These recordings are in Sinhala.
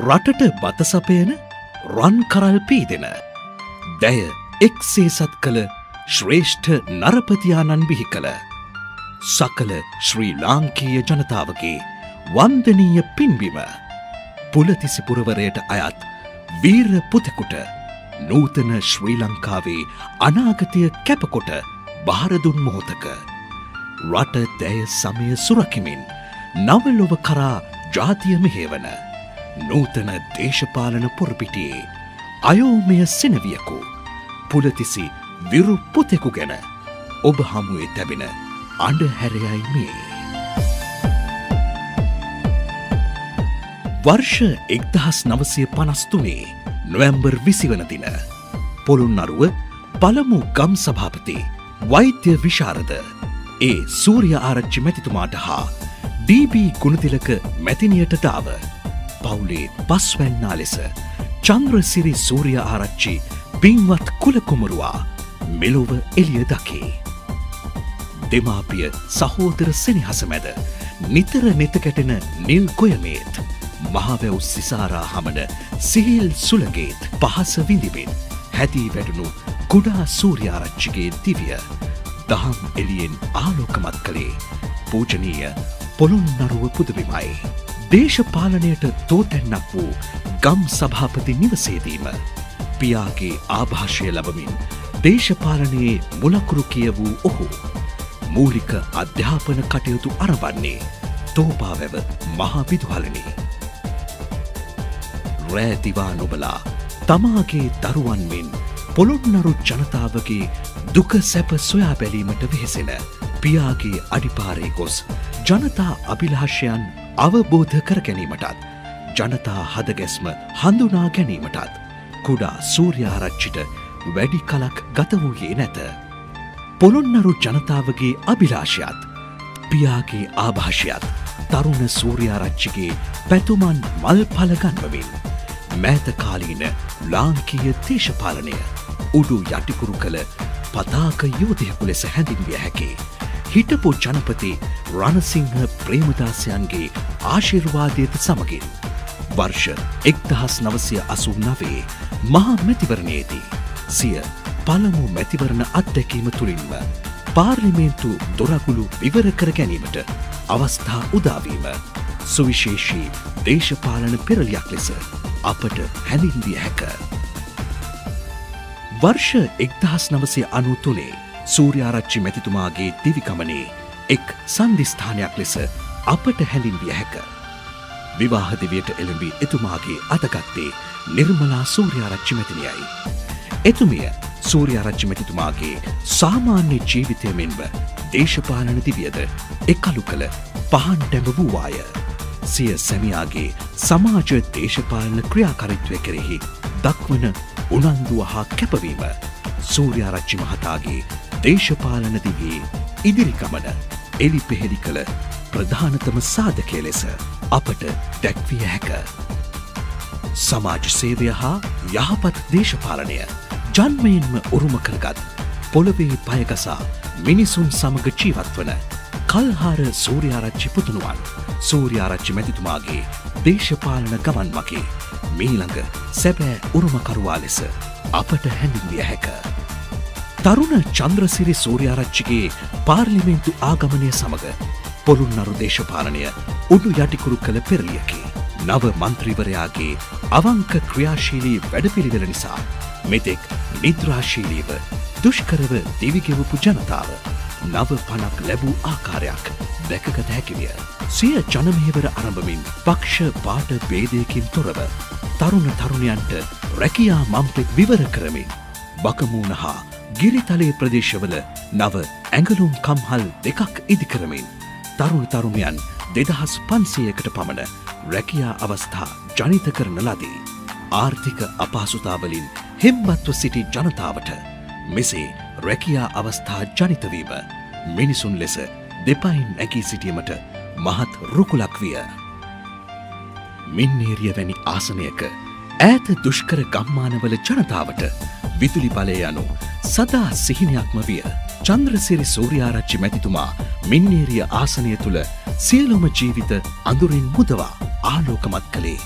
රටට බතසපයන රන් කරල් පීදෙන. දැය එක්සේසත් කළ ශ්‍රේෂ්ඨ නරපතියානන් බිහි කළ. සකල ශ්‍රී ලාංකීය ජනතාවගේ වන්දනීය පින්බිම. පුලතිසිපුරවරයට අයත් වීර පුතෙකුට නූතන ශ්‍රී ලංකාවේ අනාගතය කැපකොට භාරදුන් මොහොතක. රට දැය සමය සුරකිමින් නවලොව කරා ජාතිය මෙහේවන. නූතන දේශපාලන පොරපිටියේ අයෝමය සෙනවියකු පුලතිසි විරු පුතෙකු ගැන ඔබ හමුවේ තැබෙන අඩ හැරයයි මේ. වර්ෂ එක්දහස් නවසය පනස්තුනේ නොවැම්බර් විසිවන දින පොළුන්නරුව පළමු ගම් සභාපති වෛත්‍ය විශාරද ඒ සූරිය ආරච්චි මැතිතුමාට හා ඩීබී ගුණතිලක මැතිනියට දාව පවුලේ පස්වැන්නා ලෙස චන්ද්‍රසිරි සූරිය ආරච්චි පින්වත් කුලකුමරුවා මෙලොව එළිය දකි. දෙමාපිය සහෝදර සෙනහස මැද නිතර නෙතකැටෙන නිල් කොයමේත් මහවැව් සිසාරා හමන සිහිල් සුළගේත් පහස විඳිමින් හැදී වැඩුණු කුඩා සූර්යාරච්චිගේ දිවිය දහම් එලියෙන් ආලෝකමත් කළේ පූජනීය පොළොන් නරුව පුදබිමයි. දේශපාලනයට තෝතැන්නක් වූ ගම් සභාපති නිවසේදීම පියාගේ ආභාෂය ලබමින් දේශපාලනයේ මුලකුරු කිය වූ ඔහු මූලික අධ්‍යාපන කටයුතු අරවන්නේ තෝපාවැව මහාවිදුහලනි. රෑදිවා නොබලා තමාගේ දරුවන්මෙන් පොළොන්නරු ජනතාවගේ දුක සැප සොයා බැලීමට වෙහෙසෙන පියාගේ අඩිපාරේ ගොස් ජනතා අභිලාෂයන් අවබෝධ කර ගැනීමටත් ජනතා හදගැස්ම හඳුනා ගැනීමටත් කුඩා සූර්යාරච්චිට වැඩි කලක් ගත වූයේ නැත. පොළොන්නරු ජනතාවගේ අභිලාෂයත් පියාගේ ආභාෂයත් තරුණ සූර්යාරච්චිගේ පැතුමන් මල් පලගන්වමින් මෑතකාලීන ලාංකීය දේශපාලනය උඩු යටිකුරු කළ පතාක යෝධයකු ලෙස හැඳින්විය හැකි. හිටපු ජනපති රණසිංහ ප්‍රේමදාසයන්ගේ ආශිර්වාදයත සමගින්. වර්ෂ එක්දහස් නවසය අසු නවේ මහා මැතිවරණයේදී. සිය පළමු මැතිවරණ අත්දැකීම තුළින්ම පාර්ලිමේන්තු දොරගුළු විවර කර ගැනීමට අවස්ථා උදාවීම සුවිශේෂී දේශපාලන පෙරලියක් ලෙස අපට හැඳින්විය හැක. වර්ෂ එක්දහස් නවසය අනු තුළේ සූර්යාරච්චි මැතිතුමාගේ දිවිකමනේ එක් සන්ධිස්ථානයක් ලෙස අපට හැඳින්විය හැක. විවාහදිවයට එළඹී එතුමාගේ අතගත්තේ නිර්මලා සූර්යාරච්චි මැතිනියයි. එතුමිය සූර්යාරච්චි මැතිතුමාගේ සාමාන්‍ය ජීවිතය මෙන්ව දේශපාලන දිවියද එකලු කළ පහන් ටැඹ වූවාය. සිය සැමියාගේ සමාජ දේශපාලන ක්‍රියාකරිත්වය කෙරෙහි දක්වන උනන්දුව හා කැපවීම සූර්යාරච්චි මහතාගේ දේශපාලන දිගේ ඉදිරිකමන එලි පෙහෙලි කළ ප්‍රධානතම සාධකය ලෙස අපට දැක්විය හැක. සමාජ සේවය හා යහපත් දේශපාලනය ජන්මයෙන්ම උරුම කරගත් පොළොවේ පයගසා මිනිසුන් සමග ජීවත්වන කල්හාර සූර්යාරච්චි පුතුනුවන් සූර්යාරච්චි මැතිතුමාගේ දේශපාලන ගමන් මගේ මීළඟ සැබෑ උරුමකරුවා ලෙස අපට හැඳින්විය හැක. තරුණ චන්ද්‍රසිරි සූර්යාරච්චිගේ පාර්ලිමේන්තු ආගමනය සමඟ පොළුන්නරු දේශපාලනය උඩු යටිකුරු කළ පෙරලියකි. නව මන්ත්‍රීවරයාගේ අවංක ක්‍රියාශීලී වැඩපිළිවෙල නිසා මෙතෙක් නිද්‍රාශීලීව දුෂ්කරව දිවිගෙවපු ජනතාව නව පනක් ලැබූ ආකාරයක් දැකගත හැකිවිය. සිය ජනමහෙවර අරඹමින් පක්ෂ පාට බේදයකින් තොරව තරුණ තරුණයන්ට රැකියා මම්පෙක් විවර කරමින් බකමූුණ හා ගිරිතලේ ප්‍රදේශවල නව ඇඟලුම් කම්හල් දෙකක් ඉදිකරමින් තරුණ තරුණයන් දෙදහස් පන්සයකට පමණ රැකියා අවස්ථා ජනිත කරන ලදී. ආර්ථික අපහසුතාවලින් හෙම්බත්ව සිටි ජනතාවට මෙසේ රැකියා අවස්ථා ජනිතවීම මිනිසුන් ලෙස දෙපයින් නැකී සිටීමට මහත් රුකුලක් විය. මින්නේරිය වැනි ආසනයක ඈත දුෂ්කර ගම්මානවල ජනතාවට විදුලි බලය යනු සදා සිහිනයක්ම විය. චන්ද්‍රසිරි සූරයාරච්චි මැතිතුමා මින්නේරිය ආසනය තුළ සියලුම ජීවිත අඳුරින් මුදවා ආලෝකමත් කළේ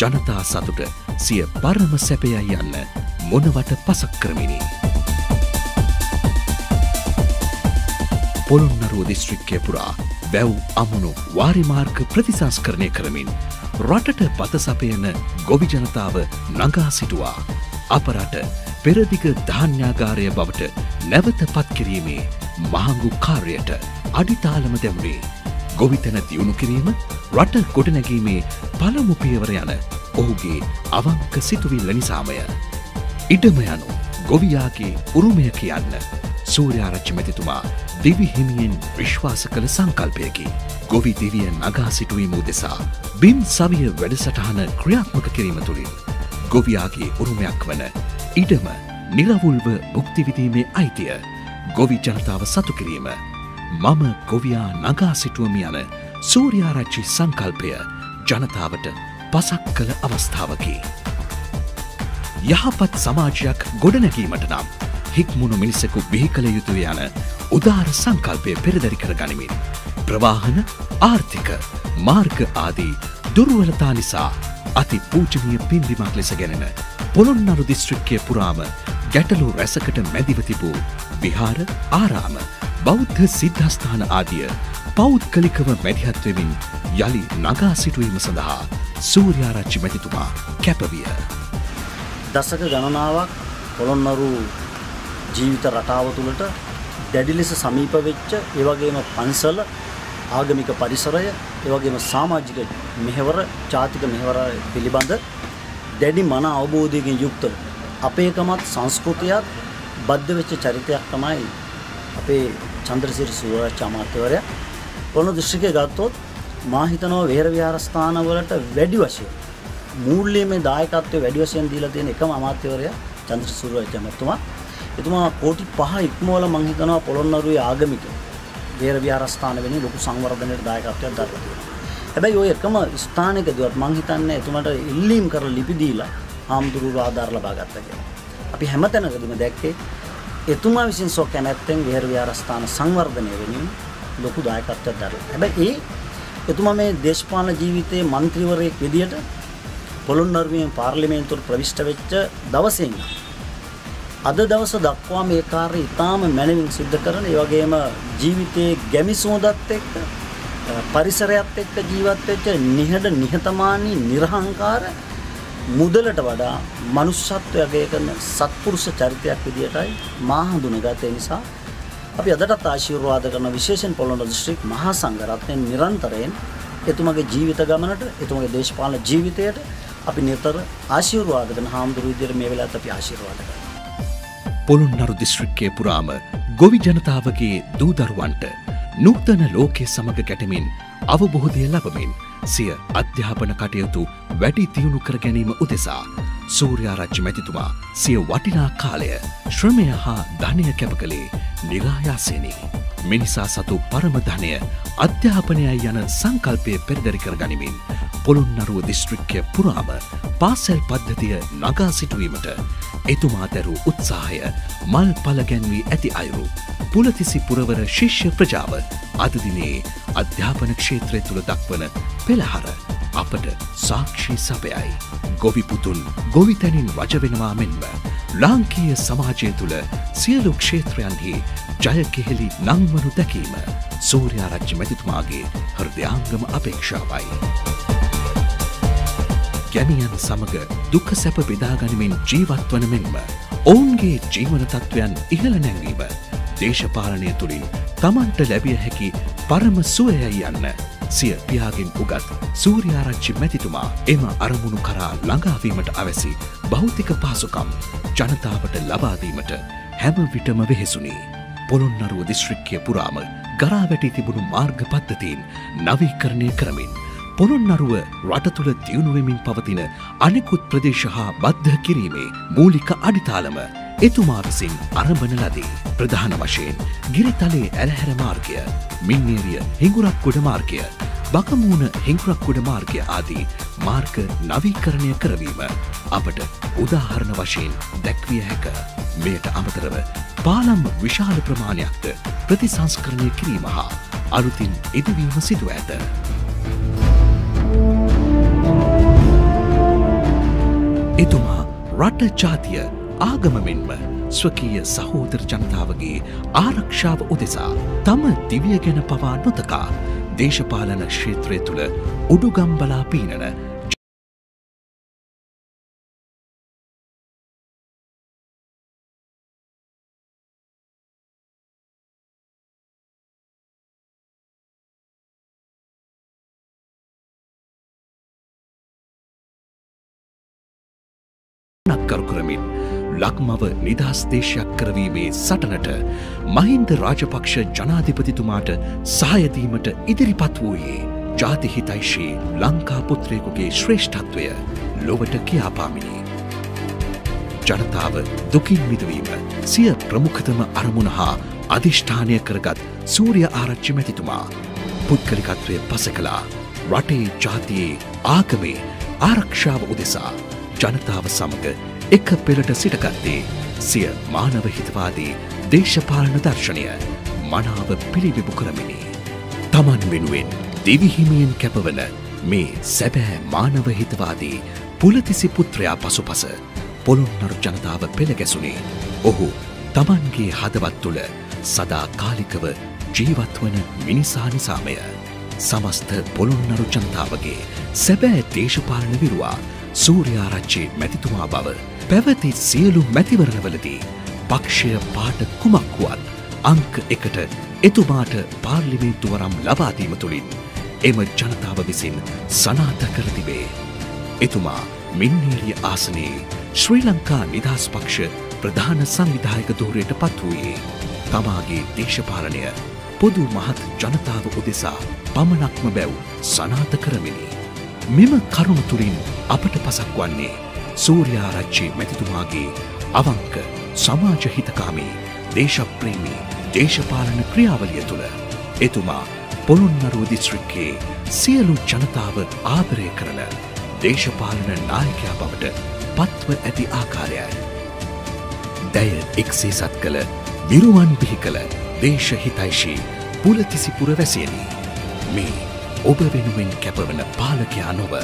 ජනතා සතුට සිය පරම සැපයයි යන්න මොනවට පසක් කරමිනි. පොළොන්නරුව දිස්ත්‍රික්කය පුරා වැව් අමුණු වාරිමාර්ග ප්‍රතිසංස්කරණය කරමින් රටට පතසපයන ගොවි ජනතාව නගා සිටුවා අපරට පෙරදිග ධාන්‍යාගාරය බවට නැවත පත්කිරීමේ මහංගු කාර්යට අඩිතාලම දැමුණේ ගොවිතැන දියුණු කිරීම රට ගොඩනැගීමේ පළමු පියවර යන ඔහුගේ අවංක සිතුවිල්ල නිසාමය. ඉඩම යනු ගොවියාගේ උරුමය කියන්න සූර්යාරච්චි මැතිතුමා දිවිහිමියෙන් විශ්වාස කළ සංකල්පයකි. ගොවි දිවිය නගා සිටුවීම උදෙසා බිම් සවිය වැඩසටහන ක්‍රියාත්මක කිරීම තුළින් ගොවියාගේ උරුමයක් වන ඉඩම නිරවුල්ව බුක්තිවිදීමේ අයිතිය ගොවි ජනතාව සතු කිරීම මම ගොවියා නගා සිටුවම යන සූර්යාරච්චි සංකල්පය ජනතාවට පසක් කළ අවස්ථාවකි. යහපත් සමාජයක් ගොඩනැකීමට නම් හික්මුණු මිනිසෙකු බිහි කළ යුතුය යන උදාර සංකල්පය පෙරදරි කර ගනිමින්. ප්‍රවාහන ආර්ථික මාර්ග ආදී දුර්වලතා නිසා අති පූජනීය පින්බිමක් ලෙස ගැනෙන පොළොන්නරු දිස්ත්‍රික්කය පුරාම ගැටලු රැසකට මැදිව තිබූ විහාර ආරාම බෞද්ධ සිද්ධස්ථාන ආදිය පෞද්ගලිකව මැදිහත්වෙමින් යළි නගා සිටුවීම සඳහා සූර්යාරච්චි මැතිතුමා කැපවිය. දසක ගණනාවක් පොළොන්නරු ජීවිත රටාව තුළට දැඩි ලෙස සමීප වෙච්ච ඒ වගේම පන්සල ආගමික පරිසරය ඒ වගේම සමාජික මෙහෙවර ජාතික මෙහෙවර පිළිබඳ දැඩි මන අවබෝධයකින් යුක්ත අපේකමත් සංස්කෘතියත් බද්ධ වෙච්ච චරිතයක් තමයි අපේ චන්ද්‍රසිරි සුවරච්ච අමාත්‍යවරයා පොළොන්නරු දිස්ත්‍රික්කය ගත්තොත් මා හිතනවා විහෙර විහාරස්ථාන වලට වැඩි වශයෙන් මූල්‍යමය දායකත්වය වැඩි වශයෙන් දීලා තියෙන එකම අමාත්‍යවරයා චන්ද්‍රසිරි සුවරච්ච අමාත්‍යතුමා එතුමා කෝටි පහ ඉක්මවල මං හිතනවා පොළොන්නරුවේ ආගමික වේර විහාරස්ථාන වෙනුවෙන් ලොකු සංවර්ධනයට දායකත්වයක් දරලා තියෙනවා. හැබැයි ඔය එකම ස්ථානකදුවත් මං හිතන්න එතුමට ඉල්ලීම් කර ලිපිදීලා හාමුදුරුව ආධාර ලබා ගත්ත කියලා. අපි හැම තැනකදම දැක්කේ එතුමා විසින් සොක් කැනැත්තෙන් විහර විහාරස්ථාන සංවර්ධනය වෙනින් ලොකු දායකත්වයක් දරලා. හැබැයි ඒ එතුමා මේ දේශපාලන ජීවිතයේ മന്ത്രിවරයෙක් විදියට පොළොන්නරුවේ පාර්ලිමේන්තුවට ප්‍රවිෂ්ඨ වෙච්ච දවසේ අද දවස දක්වා මේ කාර්යය ඉතාම මැනවින් සිද්ධ කරන ඒ වගේම ජීවිතයේ ගැමි සුවඳත් එක්ක පරිසරයත් එක්ක ජීවත් වෙච්ච නිහඬ නිහතමානී නිර්හංකාර මුදලට වඩා මනුෂ්‍යත්වය කරන සත්පුරුෂ චරිතයක් විදියටයි මා හඳුනගත්තේ. නිසා අපි අදටත් ආශිර්වාද කරන විශේෂයෙන් පොළොන්නරු දිස්ත්‍රික් මහා සංඝරත්නයෙන් නිරන්තරයෙන් එතුමගේ ජීවිත ගමනට එතුමගේ දේශපාලන ජීවිතයට අපි නිතර ආශිර්වාද කරන හාමුදුරුවෝ විදියට මේ වෙලාවට අපි ආශිර්වාද කරනවා. පොළොන්නරු දිස්ත්‍රික්කය පුරාම ගොවි ජනතාවගේ දූදරුවන්ට නූතන ලෝකය සමඟ ගැටමින් අවබොහෝදය ලබමින් සිය අධ්‍යාපන කටයුතු වැඩි තියුණු කර ගැනීම උදෙසා සූර්යාරච්චි මැතිතුමා සිය වටිනා කාලය ශ්‍රමය හා ධනය කැප කළේ නිරායාසයනී. මිනිසා සතු පරමධනය අධ්‍යාපනයයි යන සංකල්පය පෙරදරි කර ගනිමින් පොළොන්නරුව දිස්ත්‍රික්කය පුරාම පාසැල් පද්ධතිය නගා සිටුවීමට එතුමා දැරූ උත්සාහය මල් පලගැන්වී ඇති අයුරු. පුලතිසි පුරවර ශිෂ්‍ය ප්‍රජාව අදදිනේ අධ්‍යාපන ක්ෂේත්‍රය තුළ දක්වන පෙළහර අපට සාක්ෂි සපයයි. ගොවිපුතුන් ගොවිතැනින් වජවෙනවා මෙන්ම. ලාංකීය සමාජය තුළ සියලු ක්ෂේත්‍රයන්හි ජයකෙහෙලි නංවනු දැකීම සූර්යාරච්චි මැතිතුමාගේ හෘදයාංගම අපේක්ෂාවයි. ගැමියන් සමඟ දුක සැප බෙදාගනිමින් ජීවත් වන මෙන්ම ඔවුන්ගේ ජීවන තත්ත්වයන් ඉහළ නැංවීම දේශපාලනය තුළින් තමන්ට ලැබිය හැකි පරම සුවයයි යන්න සිය පියාගෙන් උගත් සූරයාරච්චි මැතිතුමා එම අරමුණු කරා ළඟාවීමට අවැසි භෞතික පාසුකම් ජනතාවට ලබාදීමට හැම විටම වෙහෙසුනි. පොළොන්නරුව දිස්ත්‍රික්කය පුරාම ගරා වැටි තිබුණු මාර්ග පද්ධතීන් නවීකරණය කරමින් පොළොන්නරුව රට තුළ දියුණුවමින් පවතින අනෙකුත් ප්‍රදේශ හා බද්ධ කිරීමේ මූලික අඩිතාලම එතුමා විසින් අරඹන ලදී. ප්‍රධාන වශයෙන් ගිරිතලයේ ඇලහැර මාර්ගය, මින්නේරිය හිඟුරක්ගොඩ මාර්ගය, බකමූණ හිඟුරක්ගොඩ මාර්ගය ආදී මාර්ග නවීකරණය කරවීම අපට උදාහරණ වශයෙන් දැක්විය හැක. මෙයට අමතරව පාලම් විශාල ප්‍රමාණයක්ද ප්‍රතිසංස්කරණය කිරීම හා අලුතින් ඉදවීම සිදුව ඇත. එතුමා රට ජාතිය ආගම මෙන්ම ස්වකීය සහෝදර ජනතාවගේ ආරක්ෂාව උදෙසා තම දිවිය ගැන පවා නොතකා දේශපාලන ක්ෂේත්‍රය තුළ උඩුගම්බලා පීනන නක්කරු කරමින් ලක්මව නිදහස් දේශයක් කරවීමේ සටනට මහින්ද රාජපක්ෂ ජනාධිපතිතුමාට සහයදීමට ඉදිරිපත් වූයේ ජාතිහිතයිශී ලංකාපුත්‍රයකුගේ ශ්‍රේෂ්ඨත්වය ලොවට කියාපාමිනි. ජනතාව දුකින් මිදවීම සිය ප්‍රමුඛතම අරමුණ හා අධිෂ්ඨානය කරගත් සූරිය ආරච්චි මැතිතුමා පුද්ගලිකත්වය පස කලා රටේ ජාතියේ ආගමේ ආරක්ෂාව උදෙසා ජනතාව සමඟ එක පෙළට සිටගත්තේ සිය මානව හිතවාදී දේශපාලන දර්ශනය මනාව පිළිබිබු කරමිනි. තමන් වෙනුවෙන් දෙවිහිමියෙන් කැපවන මේ සැබෑ මානව හිතවාදී පුලතිසි පුත්‍රයා පසුපස පොළොන්නරු ජනතාව පෙළගැසුනේ ඔහු තමන්ගේ හදවත් තුළ සදා කාලිකව ජීවත්වන මිනිසා නිසාමය. සමස්ත පොළොන්නරු ජනතාවගේ සැබෑ දේශපාලන විරුවා සූරයාරච්චේ මැතිතුමා බව පැවති සියලු මැතිවරණවලදී පක්ෂය පාට කුමක්කුවත් අංක එකට එතුමාට පාර්ලිමේන්තුවරම් ලබාදීම තුළින් එම ජනතාව විසින් සනාත කරතිබේ. එතුමා මින්නේරිය ආසනයේ ශ්‍රී ලංකා නිදහස් පක්ෂ ප්‍රධාන සංවිධායක දෝරයට පත් වූයේ තමාගේ දේශපාලනය පොදු මහත් ජනතාව උදෙසා පමණක්ම බැව් සනාත කරමිනි. මෙම කරුණු තුළින් අපට පසක් වන්නේ සූර්යාරච්චි මැතිතුමාගේ අවංක සමාජහිතකාමී දේශප්‍රේමී දේශපාලන ක්‍රියාවලිය තුළ එතුමා පොළොන්නරුව දිස්ත්‍රික්කේ සියලු ජනතාව ආදරය කරන දේශපාලන නායකයා බවට පත්ව ඇති ආකාරයයි. දැය එක්සේ සත් කළ විරුවන් බිහි කළ දේශහිතයිශී පුලතිසිපුර වැසියනී. මේ ඔබ වෙනුවෙන් කැපවන පාලකයා නොව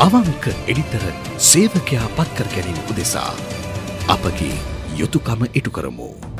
අවංක එඩිතර සේවකයා පත්කර ගැනීම උදෙසා අපගේ යුතුකම ඉටු කරමු.